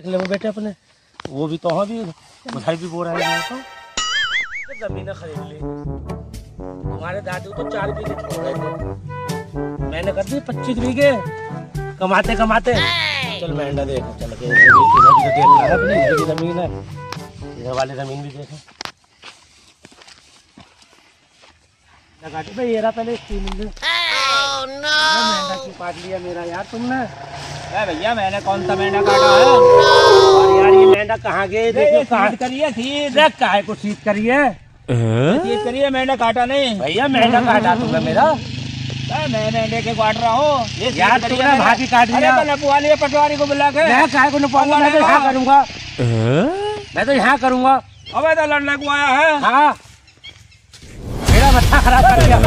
देख ले वो बेटे अपने। वो भी तो हाँ भी बधाई भी बो रहे हैं तो। ज़मीन खरीद ली। हमारे दादू तो चार बीघे छोड़ रहे थे मैंने कर दी पच्चीस बीघे। कमाते कमाते। चल मेंढा देख चल के। इधर अपनी ज़मीन है। इधर वाली ज़मीन भी देखे। लगाती भाई ये रहा पहले तीन मेंढा क्यों काट लिया मेरा यार तुमने। भैया मैंने कौन सा मेंढा काटा है? और यार ये मेंढा कहाँ गए देखो कहाँ सीध करिए सीध देख काहे को सीट करिए सीध करिए मेंढा काटा नहीं। भैया मेंढा काटा तुमने मेरा। अरे मैं मेंढे के काट रहा हूँ। यार तुमने भागी काट लिया। तो पटवारी को बुला के मैं काहे को नपाऊँगा मैं तो यहाँ करूँगा। मैं तो यहाँ करूँगा। अबे तो लड़ने को आया है। हाँ। मेरा मत्था खराब कर दिया।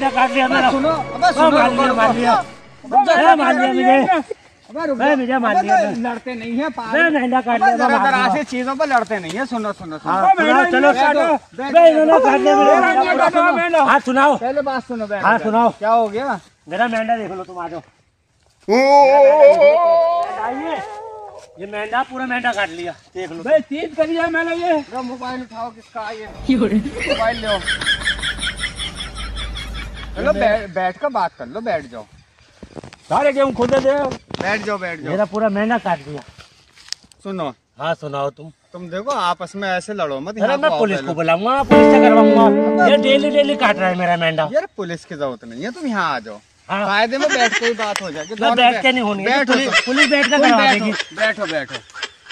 मैं काट लिया मेरा सुनो अबे सुनो मार लिया मार लिया ए, मार लिया मुझे मैं मुझे मार लिया लड़ते नहीं है मैं मेंढा काट लिया जरा जरा ऐसी चीज़ों पर लड़ते नहीं है सुनो सुनो सुनो। सुनाओ चलो इन्होंने काट लिया मेरा मेंढा पूरा। हाँ सुनाओ। पहले बात सुनो बैठ हाँ, सुनाओ। क्या हो गया? मेरा मेंढा देख लो तुम आ जाओ। आइए। ये मेंढा पूरा मेंढा काट लिया। देख लो। बे चीज़ करिए मैंने ये। मोबाइल उठाओ किसका ये? मोबाइल लो चलो बैठ बैठ कर बात कर लो बैठ जाओ। सारे गेहूँ खुद दे बैठ जाओ बैठ जाओ। मेरा पूरा मेंढा काट दिया। सुनो। हाँ सुनाओ तुम। तुम देखो आपस में ऐसे लड़ो मत अरे मैं पुलिस को बुलाऊँगा पुलिस से करवाऊँगा। ये डेली डेली काट रहा है मेरा मेंढा यार पुलिस की ज़रूरत नहीं है तुम यहाँ आ जाओ। हाँ। कायदे में बैठ के ही बात हो जाएगी। बैठ के नहीं होनी बैठो पुलिस तो। बैठ कर करवा बैठो देगी। बैठो बैठो।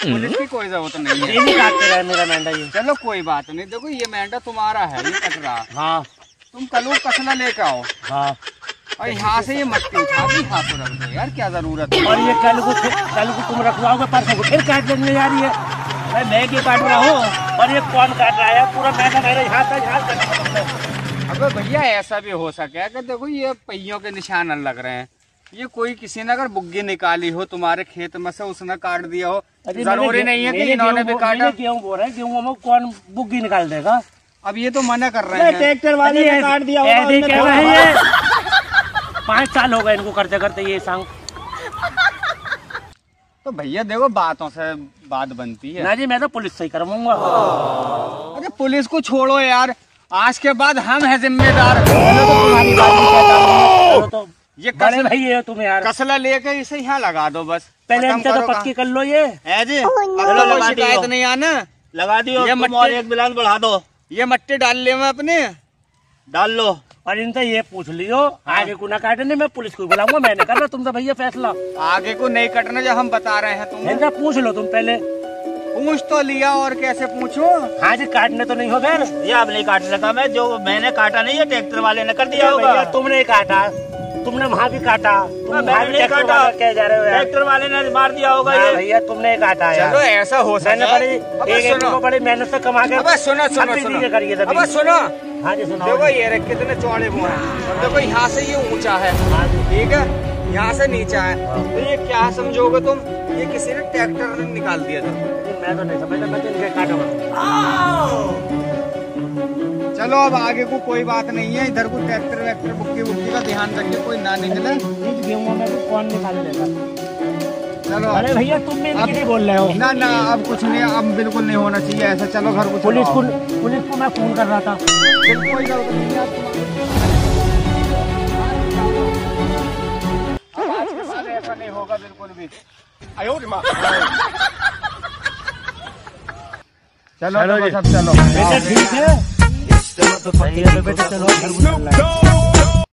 पुलिस की कोई ज़रूरत नहीं है। मेरा मेंढा ये। चलो कोई बात नहीं। देखो ये मेंढा तुम्हारा है ये कट रहा हाँ। तुम कलू कसला लेके आओ। हाँ। और यहाँ से ये मट्टी उठा यहाँ पर रख दो यार क्या ज़रूरत है? और ये कल को कल को तुम रखवाओगे परसों को फिर काट देंगे यार ये भाई मैं क्यों काट रहा हूँ और ये कौन काट रहा है? पूरा मेंढा मेरा यहाँ तक यहाँ अबे भैया ऐसा भी हो सके कि देखो ये पहियों के निशान लग रहे हैं। ये कोई किसी ने अगर बुग्गी निकाली हो तुम्हारे खेत में से उसने काट दिया हो ज़रूरी नहीं है कि इन्होंने भी काटा। गेहूँ बो रहे हैं गेहूँ में कौन बुग्गी निकाल देगा? अब ये तो मना कर रहे हैं। ट्रैक्टर वाले ने काट दिया ऐसे ही कह रहे हैं। पाँच साल हो गए इनको करते करते ये संग। तो भैया देखो बातों से बात बनती है। ना जी मैं तो पुलिस से ही करवाऊँगा। अरे पुलिस को छोड़ो यार आज के बाद हम हैं जिम्मेदार। तो तो ये कसला भाई है तुम यार। कसला लेके इसे यहाँ लगा दो बस। पहले खत्म तो पक्की कर लो ये। है जी? लगा शिकायत दियो। नहीं आना। लगा दियो ये और एक बिलान बढ़ा दो। ये मट्टी डाल ले मैं अपने। डाल लो। और इनसे ये पूछ लियो हाँ। आगे को ना काटने मैं पुलिस को बुलाऊँगा मैंने करना तुमसे भैया फैसला। आगे को नहीं कटना जो हम बता रहे हैं तुम इनसे पूछ लो तुम पहले। पूछ तो लिया और कैसे पूछो? हाँ जी काटने तो नहीं हो गए ये आप नहीं काट सका मैं जो मैंने काटा नहीं है ट्रैक्टर वाले ने कर दिया होगा। तुमने काटा। तुमने वहाँ भी काटा। तुम नहीं काटा। कह जा रहे हो ट्रैक्टर वाले ने मार दिया होगा हाँ ये। भैया तुमने काटा यार। चलो ऐसा हो सकता है। एक सुनो। को बड़ी मेहनत से कमा के अबे सुनो सुनो सुनो। करिए अबे सुनो। हाँ जी सुनाओ। देखो ये कितने चौड़े वो हैं। देखो यहाँ से ये ऊँचा है। हाँ ठीक है? यहाँ से नीचा है। तो ये क्या समझोगे तुम? ये किसी ने ट्रैक्टर ने निकाल दिया था। मैं तो नहीं समझता मैं तो इनके काटूँगा चलो अब आगे को कोई बात नहीं है इधर को ट्रैक्टर वैक्टर बुक्की बुक्की का ध्यान रखिए कोई ना निकले। गेहूँ में भी कौन निकाल लेगा चलो। अरे भैया तुम भी इनकी नहीं बोल रहे हो। ना ना अब कुछ नहीं अब बिल्कुल नहीं होना चाहिए ऐसा चलो घर को पुलिस को पुलिस को मैं फ़ोन कर रहा था। अब अब ऐसा नहीं होगा बिल्कुल भी। चलो चलो तो अब चलो। ठीक है? चलो चलना है।